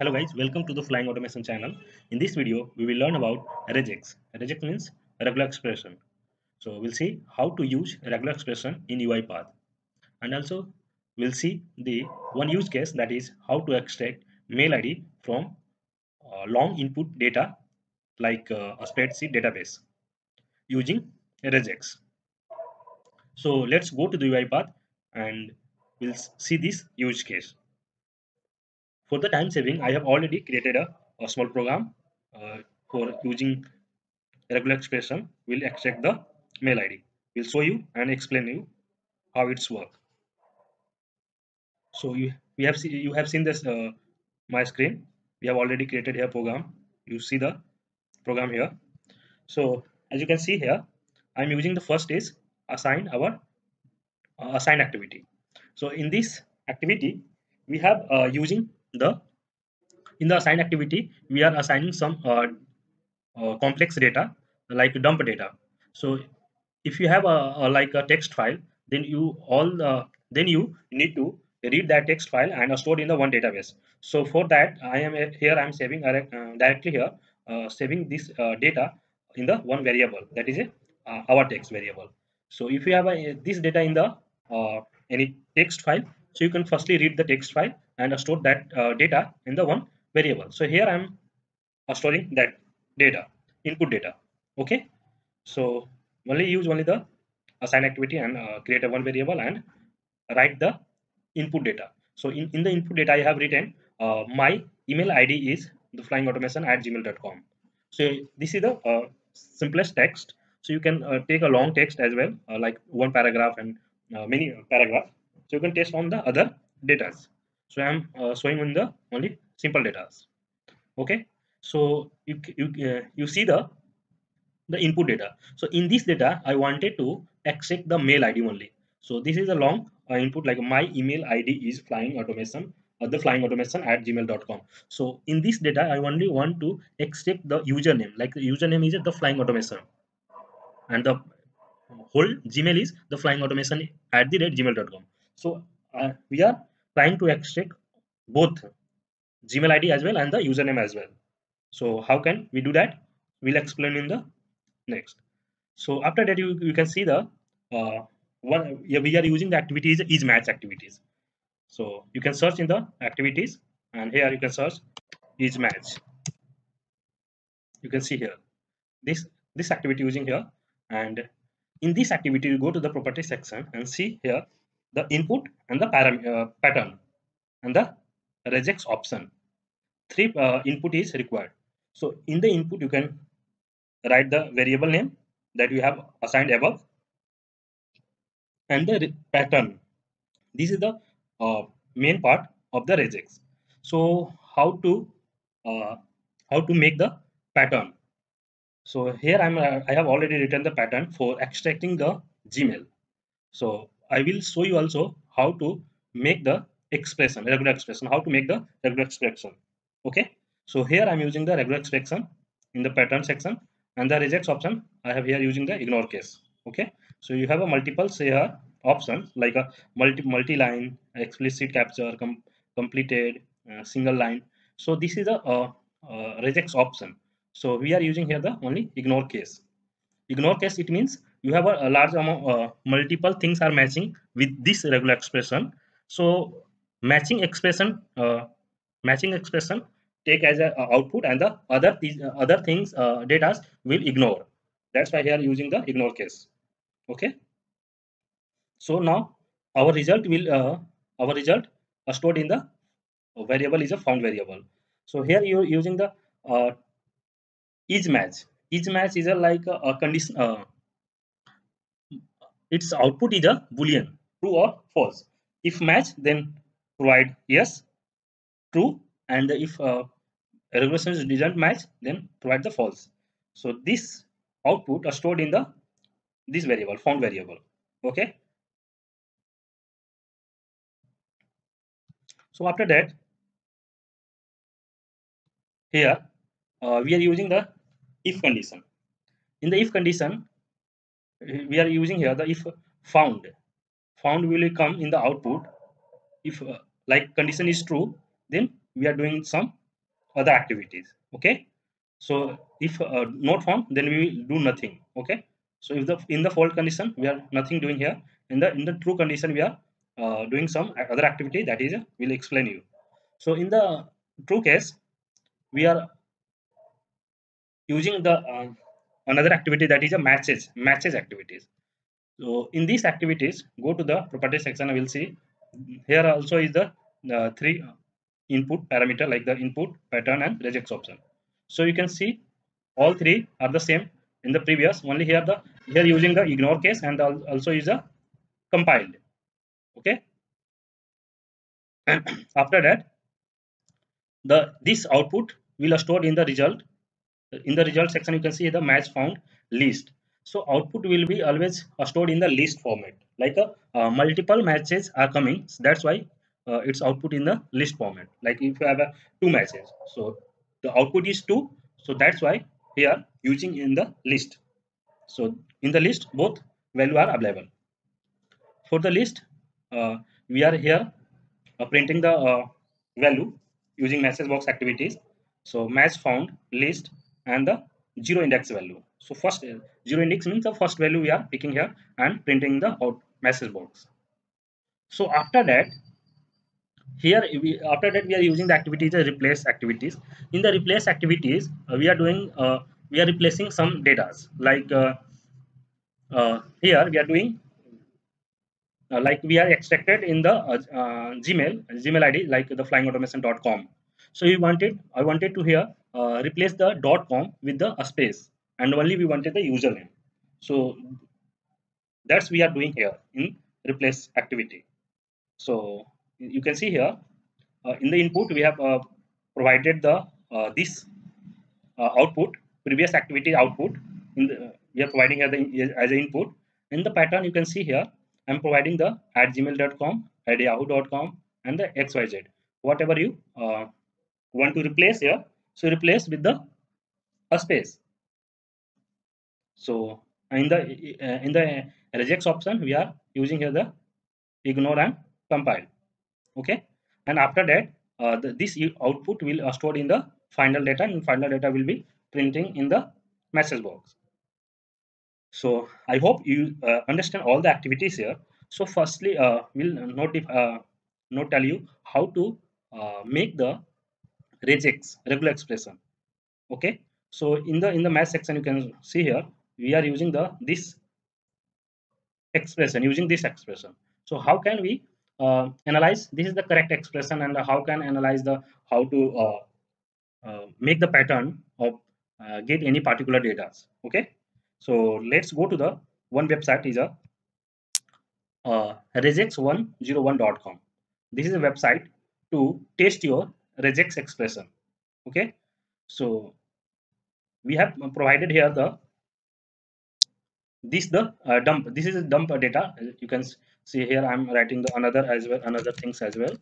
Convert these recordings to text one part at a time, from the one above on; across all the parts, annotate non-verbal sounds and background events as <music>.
Hello guys, welcome to the Flying Automation channel. In this video, we will learn about regex. Regex means regular expression. So we'll see how to use regular expression in UiPath. And also we'll see the one use case that is how to extract mail ID from uh, long input data like uh, a spreadsheet database using regex. So let's go to the UiPath and we'll see this use case. For the time saving, I have already created a, a small program uh, for using regular expression. We'll extract the mail ID. We'll show you and explain you how it's work. So you we have see, you have seen this uh, my screen. We have already created a program. You see the program here. So as you can see here, I'm using the first is assign our uh, assign activity. So in this activity, we have uh, using the in the assign activity we are assigning some uh, uh, complex data like dump data. So if you have a, a, like a text file then you all the then you need to read that text file and store in the one database. So for that i am here i'm saving uh, directly here uh, saving this uh, data in the one variable. That is a, uh, our text variable. So if you have this data in the any text file so you can firstly read the text file and store that uh, data in the one variable. So here I'm uh, storing that data, input data. Okay. So only use only the assign activity and uh, create a one variable and write the input data. So in, in the input data I have written uh, my email ID is the flying automation at gmail.com. So this is the uh, simplest text. So you can uh, take a long text as well, like one paragraph and many paragraphs so you can test on the other data so i'm uh, showing on the only simple data. Okay? So you you, uh, you see the the input data. So in this data i wanted to extract the mail id only. So this is a long uh, input like my email id is flying automation uh, the flying automation at gmail.com so in this data i only want to extract the username. Like the username is the flying automation. And the whole gmail is the flying automation at the rate gmail.com so uh, we are trying to extract both Gmail ID as well and the username as well. So how can we do that? We'll explain in the next. So after that, you, you can see the uh, one we are using the activities is match activities. So you can search in the activities and here you can search is match. You can see here this this activity using here and in this activity you go to the property section and see here the input and the uh, pattern and the regex option. Three uh, input is required. So in the input you can write the variable name that you have assigned above and the pattern. This is the uh, main part of the regex so how to uh, how to make the pattern? So here i'm uh, i have already written the pattern for extracting the gmail. So I will show you also how to make the expression, regular expression, how to make the regular expression. Okay. So here I'm using the regular expression in the pattern section and the regex option I have here using the ignore case. Okay. So you have a multiple say here options like a multi multi-line, explicit capture, com completed, uh, single line. So this is a uh, regex option. So we are using here the only ignore case. Ignore case it means you have a, a large amount uh, multiple things are matching with this regular expression. So matching expression uh, matching expression take as a uh, output and the other these uh, other things uh, data will ignore. That's why here using the ignore case. Okay? So now our result will uh, our result are stored in the variable is a found variable. So here you're using the uh, is match. Is match is a like a, a condition uh, its output is a boolean true or false. If match then provide yes true. And if uh, regression doesn't match then provide the false. So this output are stored in the this variable found variable. Okay? So after that here uh, we are using the if condition. In the if condition we are using here the if found. Found will come in the output. If uh, like condition is true then we are doing some other activities okay? So if uh, not found then we will do nothing okay? So if the in the fault condition we are nothing doing here. In the in the true condition we are uh, doing some other activity that is will explain you. So in the true case we are using the uh, another activity that is a matches matches activities. So in these activities go to the property section i will see. Here also is the uh, three input parameter like the input pattern and regex option. So you can see all three are the same in the previous. Only here the here using the ignore case and also is a compiled. Okay? And <clears throat> after that the this output will stored in the result in the result section you can see the match found list so output will be always stored in the list format. Like a uh, multiple matches are coming. So that's why uh, it's output in the list format. Like if you have a two matches. So the output is two. So that's why here using in the list. So in the list both value are available. For the list uh, we are here uh, printing the uh, value using message box activities. So match found list and the zero index value. So first uh, zero index means the first value we are picking here and printing the out message box. So after that here we, after that we are using the activities the replace activities. In the replace activities uh, we are doing uh, we are replacing some data. Like uh, uh, here we are doing like we are extracted in the gmail gmail id like the flyingautomation.com so we wanted i wanted to here replace the dot .com with the space and only we wanted the username. So that's we are doing here in replace activity. So you can see here uh, in the input we have uh, provided the uh, this output previous activity output. The we are providing as, the, as an input. In the pattern you can see here i'm providing the at gmail.com at yahoo.com and the xyz whatever you uh, want to replace here so replace with the a space so in the in the regex option we are using here the ignore and compile. Okay? And after that uh, the, this output will uh, stored in the final data and final data will be printing in the message box. So i hope you uh, understand all the activities here. So firstly uh, we'll not uh, not tell you how to uh, make the regex regular expression. Okay? So in the in the math section you can see here we are using the this expression using this expression. So how can we uh, analyze? This is the correct expression and how can analyze the how to uh, uh, make the pattern of uh, get any particular data. Okay? So let's go to the one website is a uh, regex101.com this is a website to test your regex expression. Okay? So we have provided here the this the uh, dump this is dump data. You can see here i'm writing the another as well another things as well.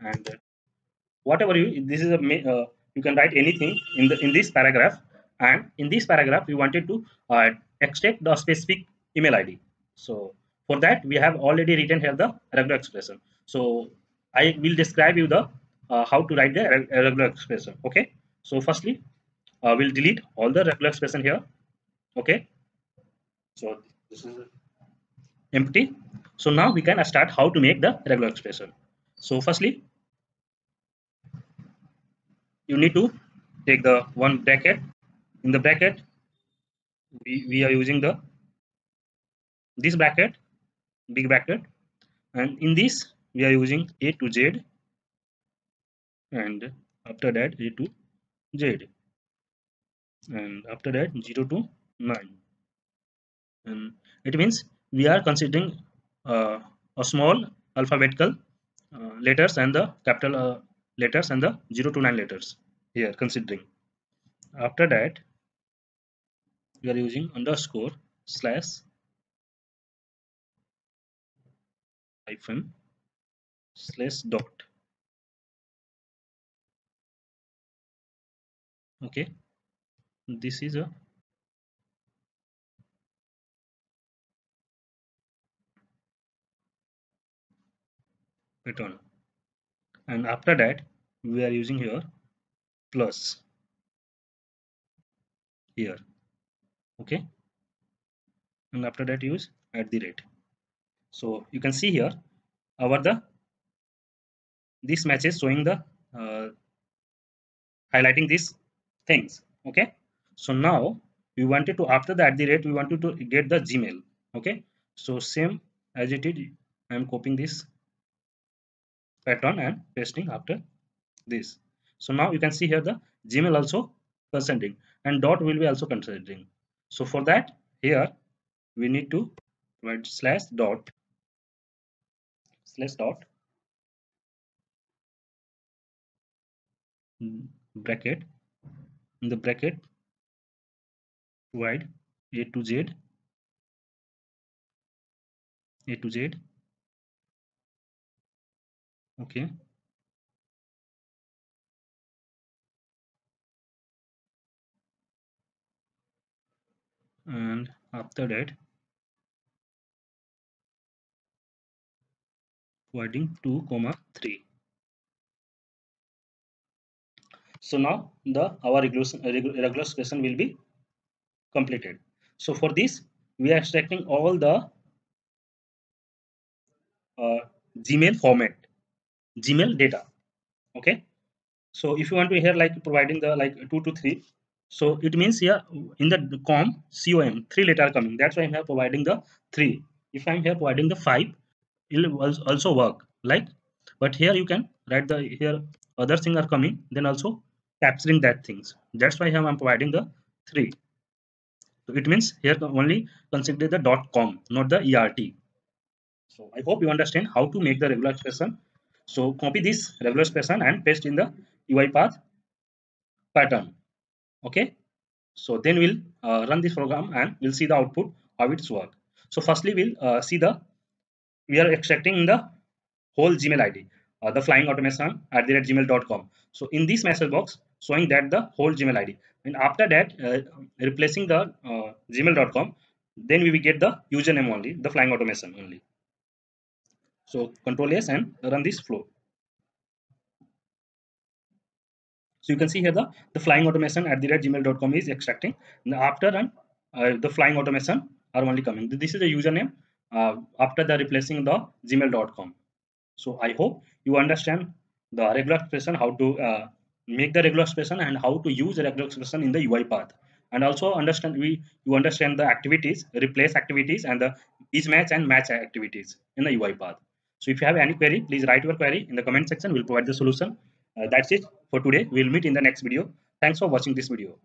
And whatever you this is a uh, you can write anything in the in this paragraph. And in this paragraph we wanted to uh, extract the specific email id so for that we have already written here the regular expression. So i will describe you the uh, how to write the regular expression okay? So firstly uh, we'll delete all the regular expression here okay? So this is empty. So now we can start how to make the regular expression. So firstly you need to take the one bracket. In the bracket we, we are using the this bracket big bracket. And in this we are using a to z and after that a to z and after that 0 to 9 and it means we are considering uh, a small alphabetical uh, letters and the capital uh, letters and the 0 to 9 letters here considering. After that we are using underscore slash hyphen slash dot. Okay. This is a pattern. And after that we are using here plus here. Okay. And after that use at the rate. So you can see here our the this match is showing the uh, highlighting these things okay? So now we wanted to after the at the rate we wanted to get the gmail okay? So same as it is i am copying this pattern and pasting after this. So now you can see here the gmail also consenting and dot will be also considering. So for that here we need to write slash dot slash dot Hmm, bracket. In the bracket provide a to z. A to z. Okay. And after that providing 2 comma 3 so now the our regular expression will be completed so for this we are extracting all the uh, gmail format gmail data okay so if you want to hear like providing the like 2 to 3 so it means here in the com com three letter coming. That's why I'm here providing the three. If I'm here providing the five, it will also work. Like, but here you can write the here other things are coming. Then also capturing that things. That's why I'm providing the three. So it means here only consider the dot com, not the ert. So I hope you understand how to make the regular expression. So copy this regular expression and paste in the UiPath pattern okay so then we'll uh, run this program and we'll see the output how it's work so firstly we'll uh, see the we are extracting the whole gmail id uh, the flying automation at the gmail.com so in this message box showing that the whole gmail id and after that uh, replacing the uh, gmail.com then we will get the username only the flying automation only so control s and run this flow So you can see here the, the flying automation at the gmail.com is extracting. And after run, uh, the flying automation are only coming. This is the username uh, after the replacing the gmail.com. So I hope you understand the regular expression, how to uh, make the regular expression and how to use the regular expression in the UiPath. And also understand we you understand the activities, replace activities and the is match and match activities in the UiPath. So if you have any query, please write your query in the comment section. We'll provide the solution. Uh, that's it for today. We'll meet in the next video. Thanks for watching this video.